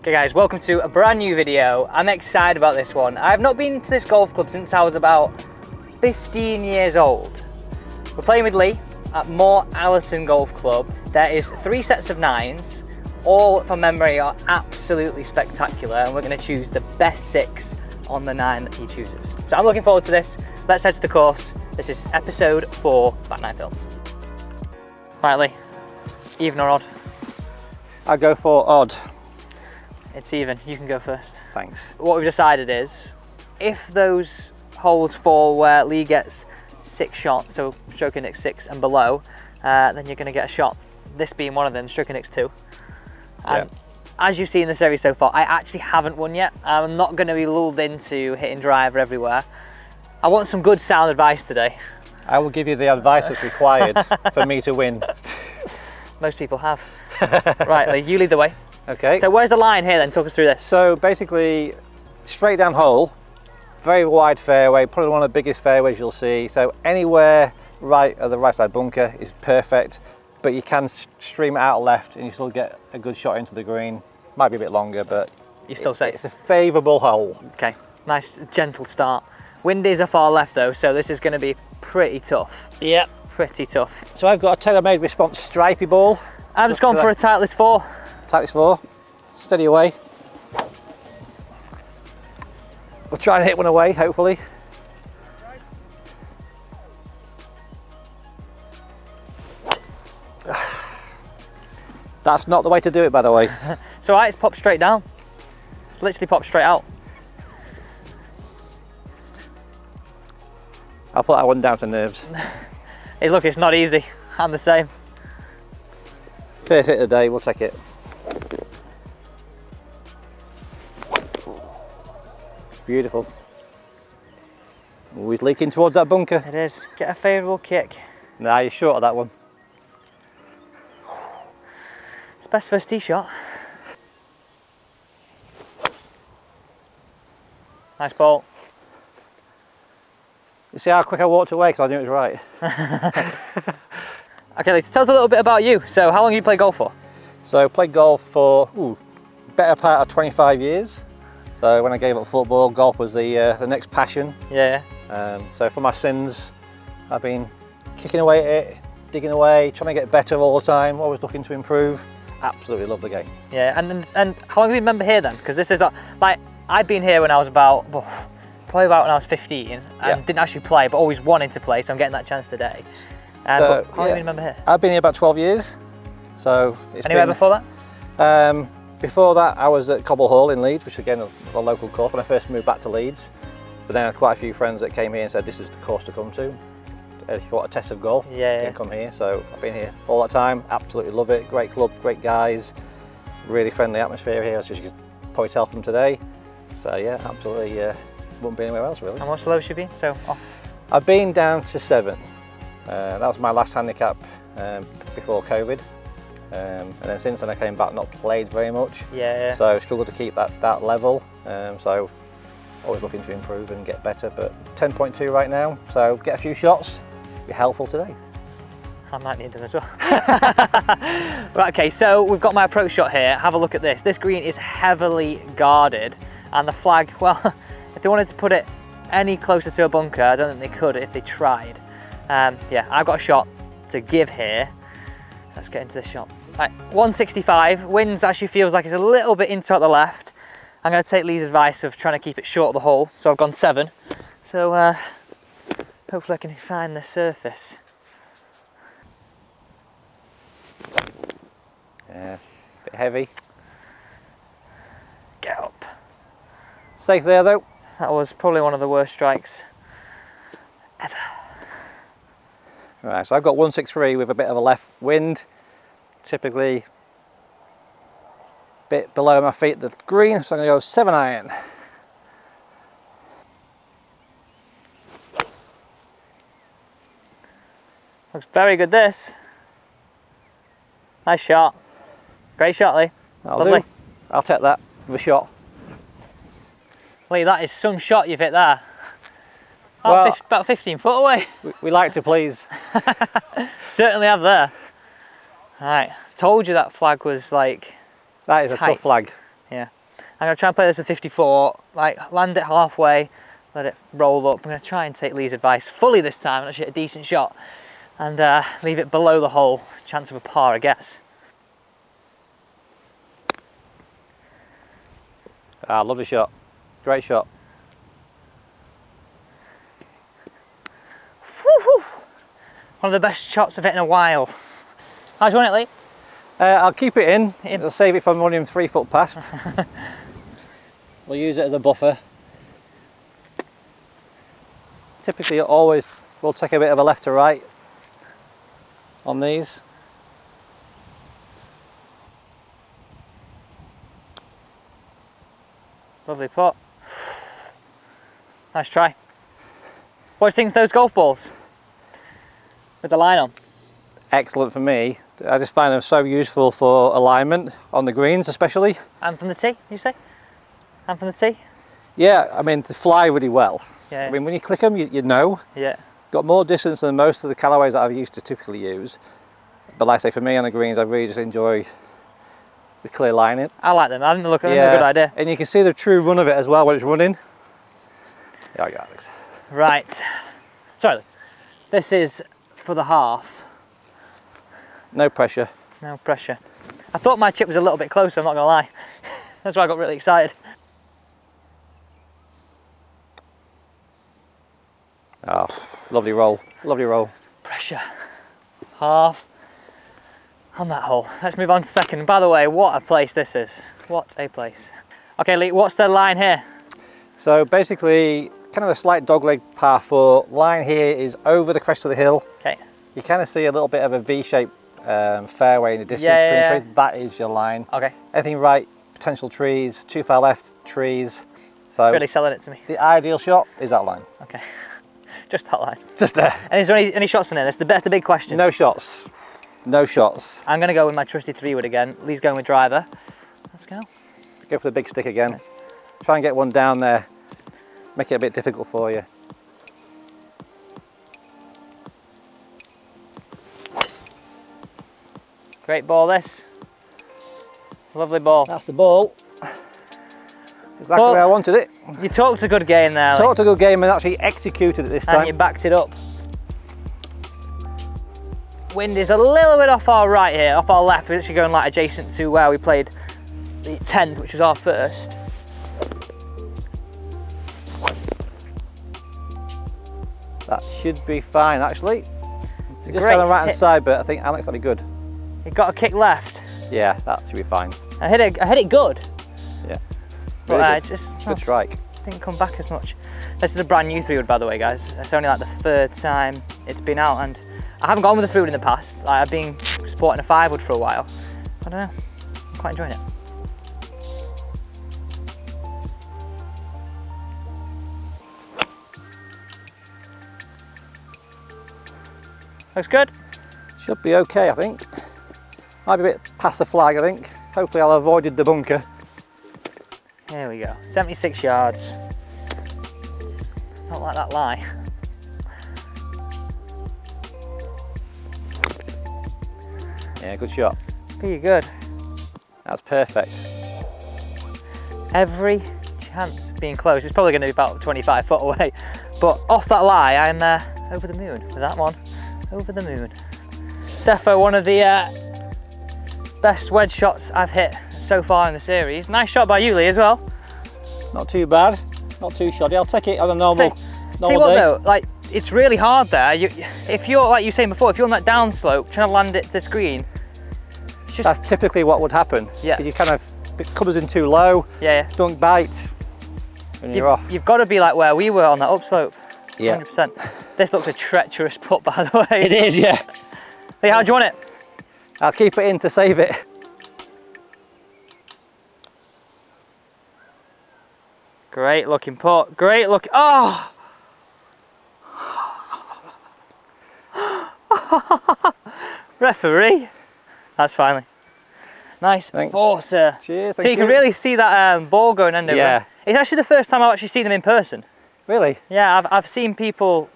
Okay guys, welcome to a brand new video. I'm excited about this one. I've not been to this golf club since I was about 15 years old. We're playing with Lee at Moor Allerton Golf Club. There is three sets of nines. All from memory are absolutely spectacular and we're gonna choose the best six on the nine that he chooses. So I'm looking forward to this. Let's head to the course. This is episode four, Back Nine Films. Right Lee, even or odd? I go for odd. It's even, you can go first. Thanks. What we've decided is, if those holes fall where Lee gets six shots, so stroke index six and below, uh, then you're going to get a shot. This being one of them, stroke index two. And Yep. as you've seen in the series so far, I actually haven't won yet. I'm not going to be lulled into hitting driver everywhere. I want some good sound advice today. I will give you the advice that's required for me to win. Most people have. right, Lee, you lead the way. Okay. So where's the line here then? Talk us through this. So basically, straight down hole, very wide fairway, probably one of the biggest fairways you'll see. So anywhere right at the right side bunker is perfect, but you can stream it out left and you still get a good shot into the green. Might be a bit longer, but You're still it- safe. it's a favourable hole. Okay, nice gentle start. Wind is a far left though, so this is going to be pretty tough. Yeah. Pretty tough. So I've got a TaylorMade response stripy ball. I've just gone for a Titleist 4. Tactics four, steady away. We'll try and hit one away, hopefully. That's not the way to do it, by the way. So right, it's popped straight down. It's literally popped straight out. I'll put that one down to nerves. Hey look, it's not easy. I'm the same. First hit of the day, we'll take it. Beautiful. Always leaking towards that bunker. It is. Get a favourable kick. Nah, you're short of that one. It's best first tee shot. Nice ball. You see how quick I walked away because I knew it was right. Okay, Lee, tell us a little bit about you. So how long have you played golf for? So played golf for ooh, better part of 25 years. So when I gave up football, golf was the uh, the next passion. Yeah. Um, so for my sins, I've been kicking away at it, digging away, trying to get better all the time, always looking to improve. Absolutely love the game. Yeah, and and, and how long have you been a member here then? Because this is uh, like I've been here when I was about probably about when I was 15 and Yeah. didn't actually play, but always wanted to play, so I'm getting that chance today. Uh, So, how long have you yeah. been a member here? I've been here about 12 years. So it's Anywhere been, before that? Um, before that, I was at Cobble Hall in Leeds, which again, a, a local course when I first moved back to Leeds. But then I had quite a few friends that came here and said, this is the course to come to. If you want a test of golf, Yeah, you yeah. can come here. So I've been here all that time, absolutely love it. Great club, great guys, really friendly atmosphere here, as you can probably tell from today. So yeah, absolutely uh, wouldn't be anywhere else really. How much the should you've? So off. I've been down to seven. Uh, that was my last handicap um, before COVID. Um, and then since then I came back, not played very much. Yeah, yeah. So struggled to keep that, that level. Um, so always looking to improve and get better, but 10.2 right now. So get a few shots, be helpful today. I might need them as well. right, okay, so we've got my approach shot here. Have a look at this. This green is heavily guarded and the flag, well, if they wanted to put it any closer to a bunker, I don't think they could if they tried. Um, yeah, I've got a shot to give here. Let's get into this shot. Right, 165, winds actually feels like it's a little bit into at the left. I'm gonna take Lee's advice of trying to keep it short of the hole, so I've gone seven. So uh, hopefully I can find the surface. Yeah, bit heavy. Get up. Safe there though. That was probably one of the worst strikes. Ever. Right, so I've got 163 with a bit of a left wind. Typically bit below my feet the green, so I'm gonna go seven iron. Looks very good this. Nice shot. Great shot, Lee. That'll Lovely. do. I'll take that with a shot. Lee, that is some shot you've hit there. About, Well- about 15 foot away. We, we like to please. Certainly have there. Right, told you that flag was like, That is a tough flag. Yeah. I'm to try and play this at 54, like land it halfway, let it roll up. I'm to try and take Lee's advice fully this time and actually hit a decent shot and uh, leave it below the hole. Chance of a par, I guess. Ah, lovely shot. Great shot. Woo-hoo. One of the best shots I've hit in a while. How's you want it, Lee? Uh, I'll keep it in. In. I'll save it from running three foot past. we'll use it as a buffer. Typically, always we'll take a bit of a left to right on these. Lovely putt. Nice try. What do you think of those golf balls? With the line on? Excellent for me. I just find them so useful for alignment on the greens, especially. And from the tee, you say? And from the tee? Yeah, I mean, they fly really well. Yeah. I mean, when you click them, you, you know. Yeah. Got more distance than most of the colourways that I've used to typically use. But like I say, for me on the greens, I really just enjoy the clear lining. I like them. I think they look I a good idea. And you can see the true run of it as well when it's running. Yeah, yeah, Alex. Right. Sorry, This is for the half. No pressure. No pressure. I thought my chip was a little bit closer, I'm not gonna lie. That's why I got really excited. Oh, lovely roll. Lovely roll. Pressure. Half on that hole. Let's move on to second. By the way, what a place this is. What a place. Okay, Lee, what's the line here? So basically, kind of a slight dogleg par four. Line here is over the crest of the hill. Okay. You kind of see a little bit of a V-shaped um, fairway in the distance Yeah, yeah, between trees. That is your line. Okay. Anything right, potential trees, too far left, trees. So Really selling it to me. the ideal shot is that line. Okay. Just that line. Just there. And is there any, any shots in it? That's the, that's the big question. No shots. No shots. I'm gonna go with my trusty three wood again. Lee's going with driver. Let's go. Let's go for the big stick again. Try and get one down there. Make it a bit difficult for you. Great ball this. Lovely ball. That's the ball. Exactly Well- where I wanted it. You talked a good game there, Lee, Talked a good game and actually executed it this time. and you backed it up. Wind is a little bit off our right here, off our left. We're actually going like adjacent to where we played the 10th, which was our first. That should be fine actually. It's Just great on the right hand hit. side, but I think Alex will be good. It got a kick left. Yeah, that should be fine. I hit it. I hit it good, Yeah. but Really I uh, good. just Good strike. didn't come back as much. This is a brand new three wood, by the way, guys. It's only like the third time it's been out, and I haven't gone with a three wood in the past. Like, I've been sporting a five wood for a while. I don't know. I'm quite enjoying it. Looks good. Should be okay, I think. Might be a bit past the flag, I think. Hopefully I'll avoided the bunker. Here we go. 76 yards. Not like that lie. Yeah, good shot. Pretty good. That's perfect. every chance being close. It's probably going to be about 25 foot away, but off that lie, I'm uh, over the moon with that one. Over the moon. Defo, one of the uh, best wedge shots I've hit so far in the series. Nice shot by you, Lee, as well. Not too bad. Not too shoddy. I'll take it on a normal, normal you what day. though, like it's really hard there. You, if you're like you were saying before, if you're on that down slope trying to land it to the screen, just That's typically what would happen. Yeah. Because you kind of, it comes in too low, yeah. yeah. don't bite, and you're You've, off. you've got to be like where we were on that upslope. Yeah. 100%. This looks a treacherous putt, by the way. It is, yeah. Lee, how do you want it? I'll keep it in to save it. Great looking putt. Great look. Oh! Referee. That's finally. Nice Thanks. forcer. Cheers, So thank you can really see that um, ball going end over. Yeah. It's actually the first time I've actually seen them in person. Really? Yeah, I've, I've seen people,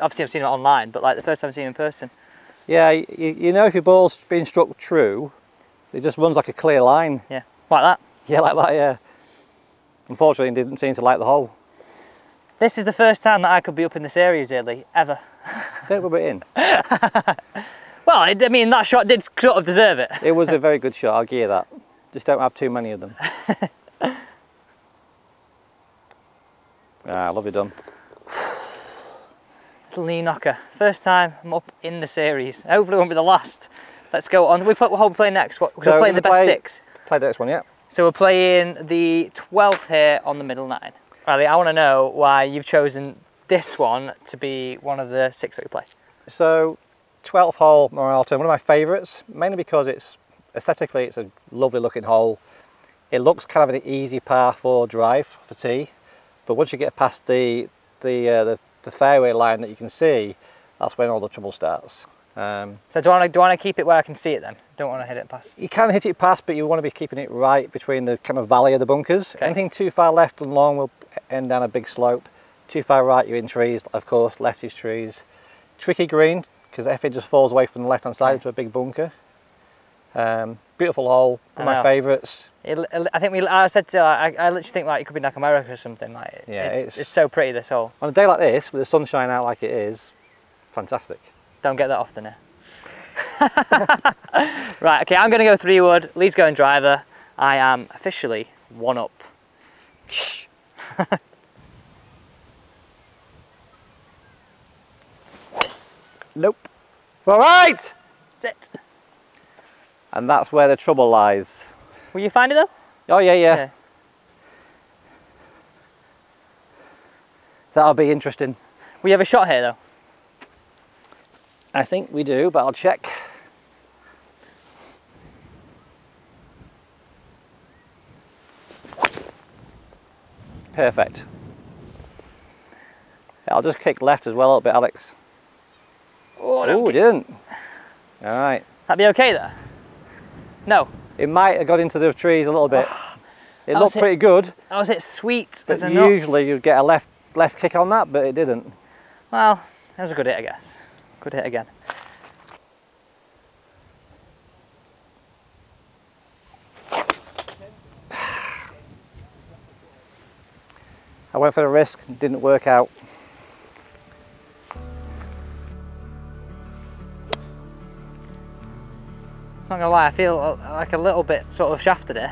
obviously I've seen it online, but like the first time I've seen it in person. Yeah, you, you know if your ball's been struck true, it just runs like a clear line. Yeah, like that. Yeah, like that, yeah. Unfortunately, it didn't seem to like the hole. This is the first time that I could be up in this area, really, ever. Don't rub it in. Well, I mean, that shot did sort of deserve it. It was a very good shot, I'll give you that. Just don't have too many of them. ah, lovely done. Little knee knocker. First time I'm up in the series. Hopefully it won't be the last. Let's go on. We play, what we play next? What, so we're playing the best play, six. Play the next one, yeah. So we're playing the 12th here on the middle nine. Riley, I want to know why you've chosen this one to be one of the six that we play. So, 12th hole Moor Allerton, one of my favourites, mainly because it's aesthetically it's a lovely looking hole. It looks kind of an easy par four drive for tee, but once you get past the the, uh, the, the fairway line that you can see, that's when all the trouble starts. Um, So do I, want to, do I want to keep it where I can see it then? Don't want to hit it past. you can hit it past, but you want to be keeping it right between the kind of valley of the bunkers. Okay. Anything too far left and long will end down a big slope. Too far right, you're in trees, of course, left is trees. Tricky green, because if it just falls away from the left hand side Okay. into a big bunker. Um, beautiful hole, one of my favourites. I think we. I said to. I, I literally think like it could be like America or something. Like Yeah, it- it's- it's so pretty. This hole. On a day like this, with the sunshine out like it is, fantastic. Don't get that often here. right. Okay. I'm going to go three wood. Lee's going driver. I am officially one up. Nope. All right! That's it. And that's where the trouble lies. Will you find it though? Oh yeah, yeah. Yeah. That'll be interesting. We have a shot here though. I think we do, but I'll check. Perfect. I'll just kick left as well a little bit, Alex. Oh, Oh, we didn't. All right. That'd be okay there. No. It might have got into the trees a little bit. Ah, it looked it. pretty good, That was it. Sweet but as a nut. usually you'd get a left left kick on that, but it didn't. Well, that was a good hit, I guess. Good hit again. I went for the risk, didn't work out. Not gonna lie, I feel uh, like a little bit sort of shafted it.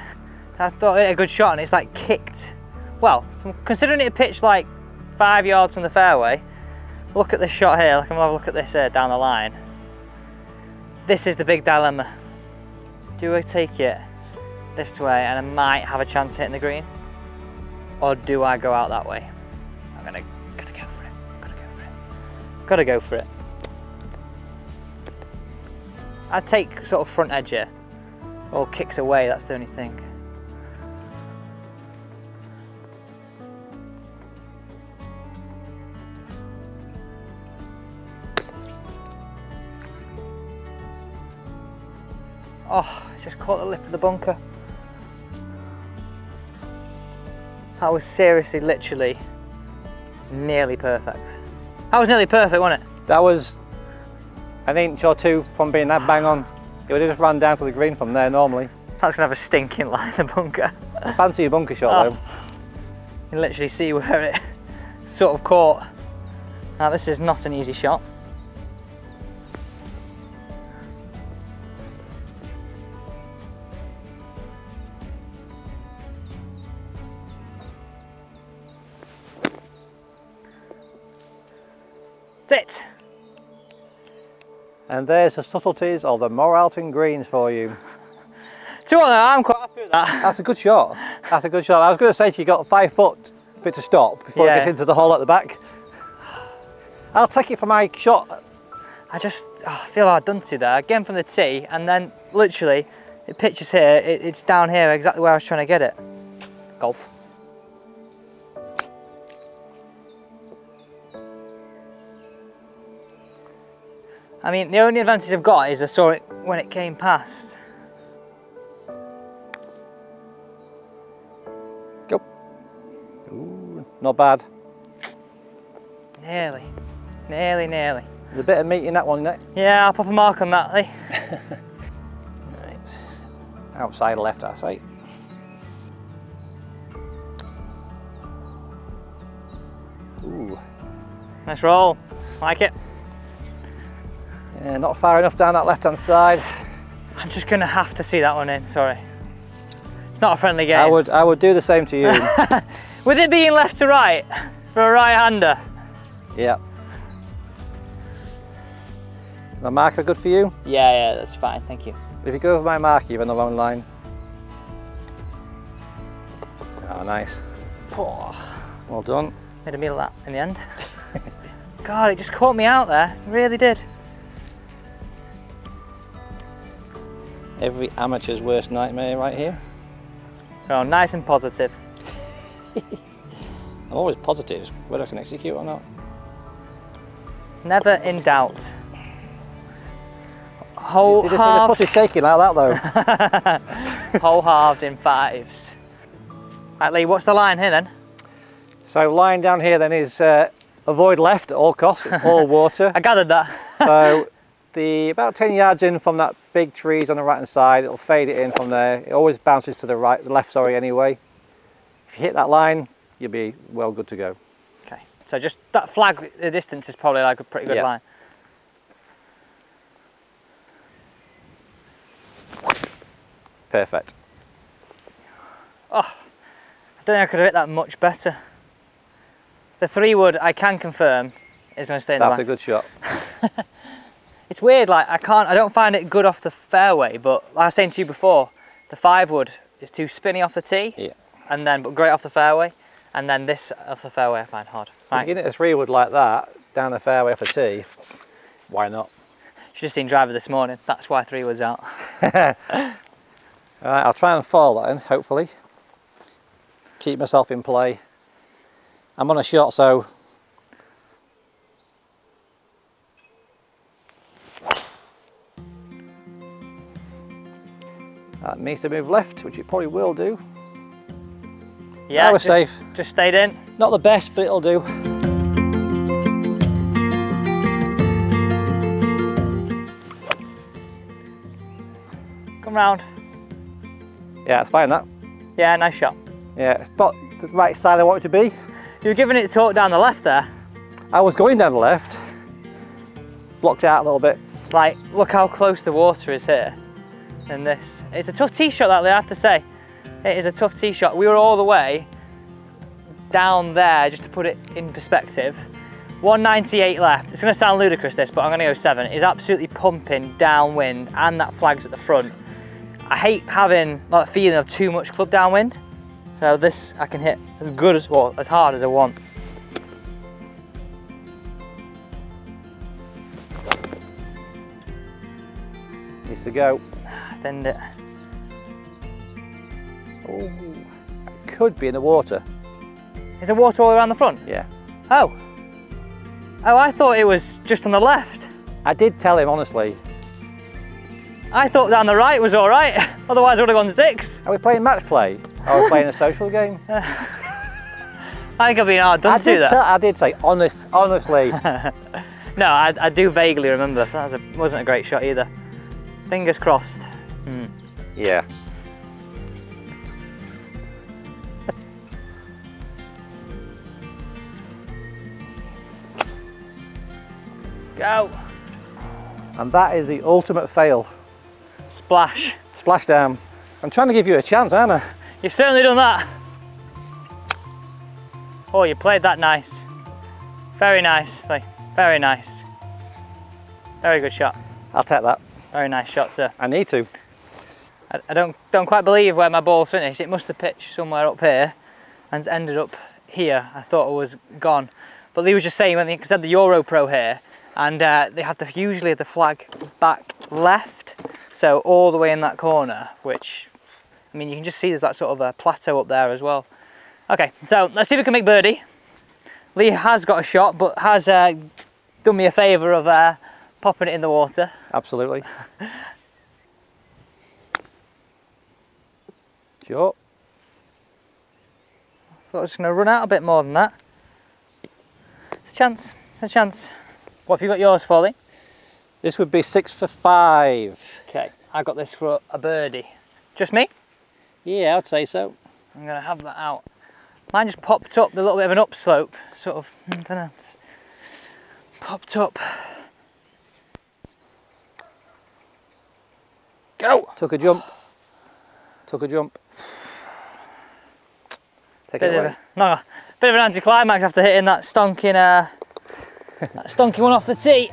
I thought it a good shot and it's like kicked. Well, considering it pitched like five yards from the fairway, look at this shot here. Like, I'm gonna have a look at this here down the line. This is the big dilemma. Do I take it this way and I might have a chance hitting the green? Or do I go out that way? I'm gonna, gotta go for it. Gotta go for it. Gotta go for it. I'd take sort of front edge here. Or kicks away, that's the only thing. Oh, just caught the lip of the bunker. That was seriously, literally, nearly perfect. That was nearly perfect, wasn't it? That was an inch or two from being that bang on. It would have just run down to the green from there normally. That's gonna have a stinking line in the bunker. Fancy a bunker shot Oh. though. You can literally see where it sort of caught. Now this is not an easy shot. That's it. And there's the subtleties of the Moor Allerton greens for you. So what, though, I'm quite happy with that. That's a good shot. That's a good shot. I was going to say to you, you got five foot for it to stop before it Yeah. gets into the hole at the back. I'll take it for my shot. I just oh, I feel I've done to there. Again from the tee, and then literally, it pitches here, it, it's down here, exactly where I was trying to get it. Golf. I mean, the only advantage I've got is I saw it when it came past. Go. Ooh, not bad. Nearly, nearly, nearly. There's a bit of meat in that one, isn't it? Yeah, I'll pop a mark on that, eh? right. Outside left, I say. Ooh. Nice roll. Like it. Yeah, not far enough down that left-hand side. I'm just gonna have to see that one in, sorry. It's not a friendly game. I would, I would do the same to you. With it being left to right, for a right-hander. yeah. My marker good for you? Yeah, yeah, that's fine, thank you. If you go over my marker, you're on the wrong line. Oh, nice. Oh, Well done. made a meal of that in the end. God, it just caught me out there, it really did. Every amateur's worst nightmare right here. Oh, nice and positive. I'm always positive, whether I can execute or not. Never in doubt. Whole You just need halved, put shaking like that though. whole halved in fives. Right, Lee, what's the line here then? so line down here then is uh, avoid left at all costs, it's all water. I gathered that. so the about 10 yards in from that big trees on the right hand side, it'll fade it in from there. It always bounces to the right, the left sorry anyway. If you hit that line, you'll be well good to go. okay, so just that flag, the distance is probably like a pretty good Yeah. line. Perfect. Oh I don't think I could have hit that much better. The three wood, I can confirm, is going to stay in the That's line. a good shot. It's weird, like I can't, I don't find it good off the fairway, but like I was saying to you before, the five wood is too spinny off the tee, Yeah. and then but great off the fairway, and then this off the fairway I find hard. You Right, get a three wood like that, down the fairway off a tee, why not? should have seen driver this morning. That's why three wood's out. Alright, I'll try and fall that in, hopefully. Keep myself in play. I'm on a shot, so that needs to move left, which it probably will do. Yeah, we're just, safe. Just stayed in. Not the best, but it'll do. Come round. Yeah, it's fine that. Yeah, nice shot. Yeah, it's not the right side I want it to be. You were giving it talk down the left there. I was going down the left, blocked out a little bit. Like, look how close the water is here. And this, it's a tough tee shot that I have to say. It is a tough tee shot. We were all the way down there, just to put it in perspective. 198 left. It's going to sound ludicrous this, but I'm going to go seven. It's absolutely pumping downwind, and that flag's at the front. I hate having like feeling of too much club downwind. So this I can hit as good as well, as hard as I want. Needs to go. Thinned it. Oh, could be in the water. Is there water all around the front? Yeah. Oh. Oh, I thought it was just on the left. I did tell him honestly. I thought down the right was all right. Otherwise, I would have gone six. Are we playing match play? Are we playing a social game? I think I've been hard I done to did, that. I did say honest, honestly. No, I, I do vaguely remember. That was a, wasn't a great shot either. Fingers crossed. Hmm. yeah. Go. And that is the ultimate fail. Splash. Splash down. I'm trying to give you a chance, aren't I? You've certainly done that. Oh, you played that nice. Very nicely. Very nice. Very good shot. I'll take that. Very nice shot, sir. I need to. I, I don't don't quite believe where my ball's finished. It must have pitched somewhere up here and ended up here. I thought it was gone. But Lee was just saying when because they had the Euro Pro here and uh, they have the usually the flag back left, so all the way in that corner, which I mean you can just see there's that sort of a plateau up there as well. Okay, so let's see if we can make birdie. Lee has got a shot, but has uh, done me a favour of uh, popping it in the water. Absolutely. Sure. Thought I was going to run out a bit more than that. It's a chance. It's a chance. What have you got yours for, Lee? This would be six for five. Okay, I got this for a birdie. Just me? Yeah, I'd say so. I'm going to have that out Mine just popped up, a little bit of an upslope, sort of, hmm, I don't know, just popped up. Go! Took a jump. Took a jump. Take Bit it of, a, no, bit of an anticlimax after hitting that stonking, uh, that stonking one off the tee.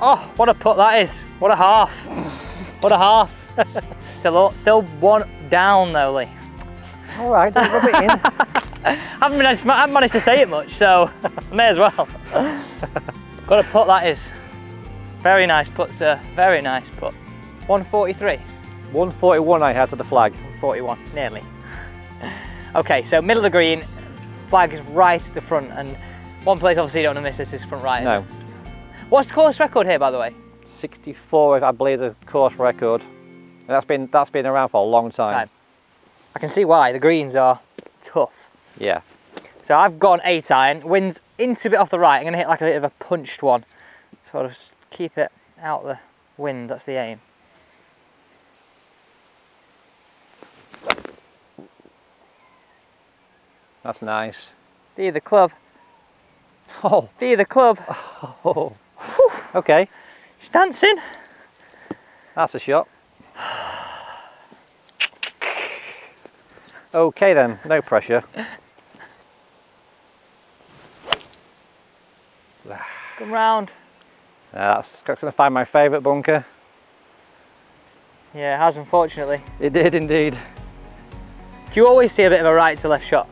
Oh, what a putt that is. What a half. What a half. still, still one down though, Lee. All right, don't rub it in. haven't managed, haven't managed to say it much, so may as well. Got a putt that is. Very nice putt, sir. Very nice putt. 143. 141 I had to the flag. 41, nearly. Okay, so middle of the green, flag is right at the front, and one place obviously you don't want to miss this is front right. No, What's the course record here, by the way? 64 I believe is a course record. And that's been that's been around for a long time. I can see why. The greens are tough. Yeah. So I've gone eight iron, wind's into a bit off the right. I'm going to hit like a bit of a punched one, sort of keep it out the wind. That's the aim. That's nice. Via the club. Oh, Via the club. oh. okay, She's dancing. that's a shot. Okay then, no pressure. Come round. Uh, that's going to find my favourite bunker. Yeah, it has unfortunately. It did indeed. Do you always see a bit of a right to left shot?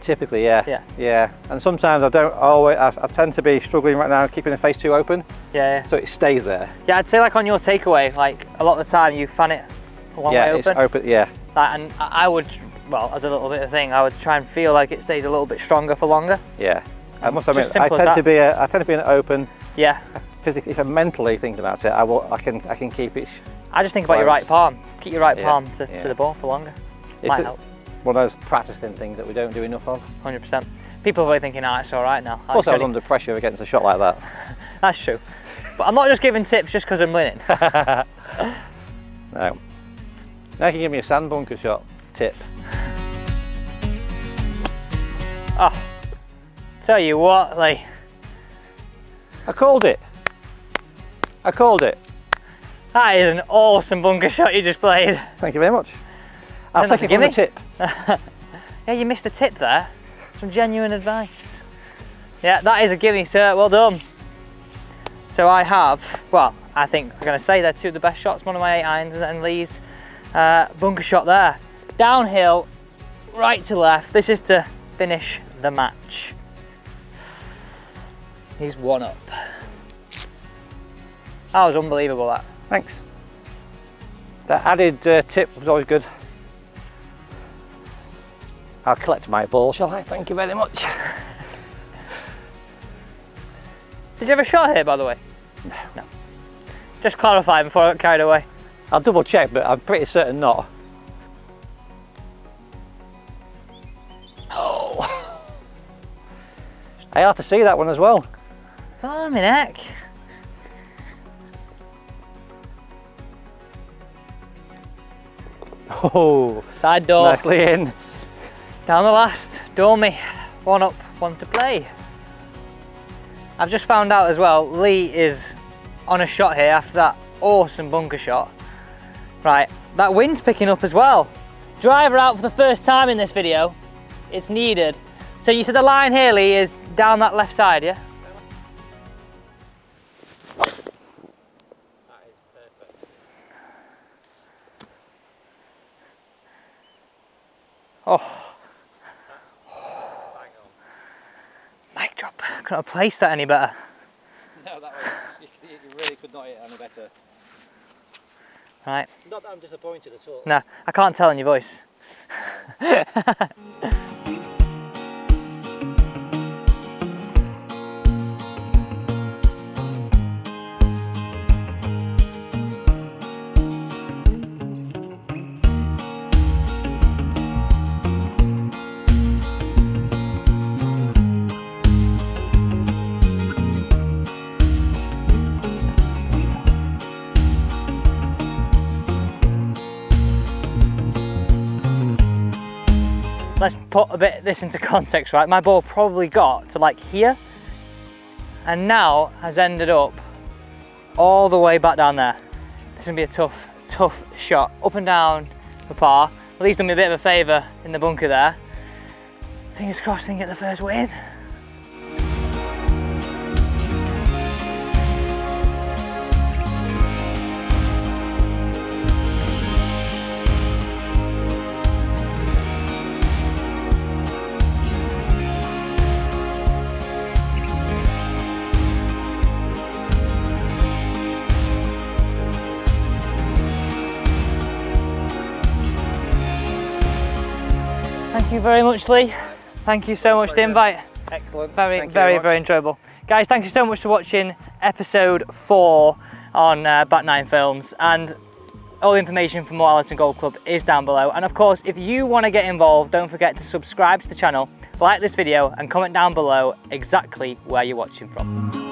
Typically, yeah. Yeah. Yeah. And sometimes I don't always, I, I tend to be struggling right now keeping the face too open, Yeah, yeah. so it stays there. Yeah, I'd say like on your takeaway, like a lot of the time you fan it a long yeah, way it's open. open. Yeah. Like, and I I would, well, as a little bit of thing, I would try and feel like it stays a little bit stronger for longer. Yeah. I must admit, I tend to be a, I tend to be an open Yeah, physically. If I'm mentally thinking about it, I will. I can. I can keep it. I just think about your right palm. Keep your right Yeah, palm to, yeah. to the ball for longer. It's Might help, one of those practicing things that we don't do enough of. 100%. People are probably thinking, ah, it's all right now. I was under pressure against a shot like that. that's true. But I'm not just giving tips just because I'm winning. No. Now you can give me a sand bunker shot tip. oh, tell you what, like, I called it. I called it. that is an awesome bunker shot you just played. Thank you very much. I'll take a it from the gimme. tip. Yeah, you missed the tip there. Some genuine advice. Yeah, that is a gimme, sir. Well done. So I have, well, I think I'm going to say they're two of the best shots. One of my eight irons and then Lee's uh, bunker shot there. Downhill, right to left. This is to finish the match. He's one up. That was unbelievable, that. Thanks. That added uh, tip was always good. I'll collect my ball, shall I? Thank you very much. Did you have a shot here, by the way? No. No. Just clarify before I got carried away. I'll double check, but I'm pretty certain not. Oh. I have to see that one as well. Blimey neck. Oh, Side door. nicely in. Down the last, Dormy, one up, one to play. I've just found out as well, Lee is on a shot here after that awesome bunker shot. Right, that wind's picking up as well. Driver out for the first time in this video. It's needed. So you said the line here, Lee, is down that left side, yeah? Oh. Mic drop. Couldn't have placed that any better. No, that was, you, you really could not hit any better. Right. Not that I'm disappointed at all. No, I can't tell in your voice. put a bit this into context, right? My ball probably got to like here and now has ended up all the way back down there. This is gonna be a tough, tough shot. Up and down for par. At least done me a bit of a favour in the bunker there. Fingers crossed we can get the first win. You very much, Lee. Thank you so much for the invite. Excellent. Very, Thank you very, very enjoyable. Guys, thank you so much for watching episode four on uh, Back 9 Films. And all the information for Moor Allerton Golf Club is down below. And of course, if you want to get involved, don't forget to subscribe to the channel, like this video, and comment down below exactly where you're watching from.